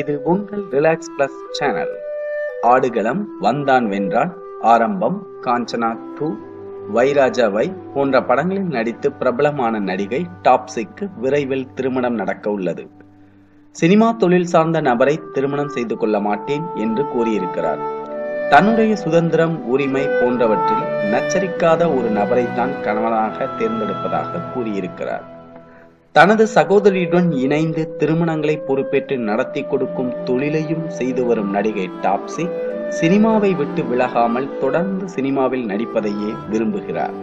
இது உங்கள் relax plus channel ஆடுகளம் வந்தான் வென்றான். ஆரம்பம் காஞ்சனா டூ வைராஜா வை போன்ற படங்களில் நடித்து பிரபலமான நடிகை டாப்ஸிக்கு விரைவில் திருமணம் நடக்க உள்ளது. சினிமா தொழில் சார்ந்த நபரை திருமணம் செய்து கொள்ள மாட்டேன் என்று கூறியிருக்கிறார். தன்னுடைய சுதந்திரம் உரிமை போன்றவற்றில் நச்சரிக்காத ஒரு நபரைத்தான் கணவனாக தேர்ந்தெடுப்பதாக கூறியிருக்கிறார். தனது சகோதரியுடன் இணைந்து திருமணங்களை பொறுப்பேற்று நடத்தி கொடுக்கும் தொழிலையும் செய்து வரும் நடிகை டாப்ஸி சினிமாவை விட்டு விலகாமல் தொடர்ந்து சினிமாவில் நடிப்பதையே விரும்புகிறார்.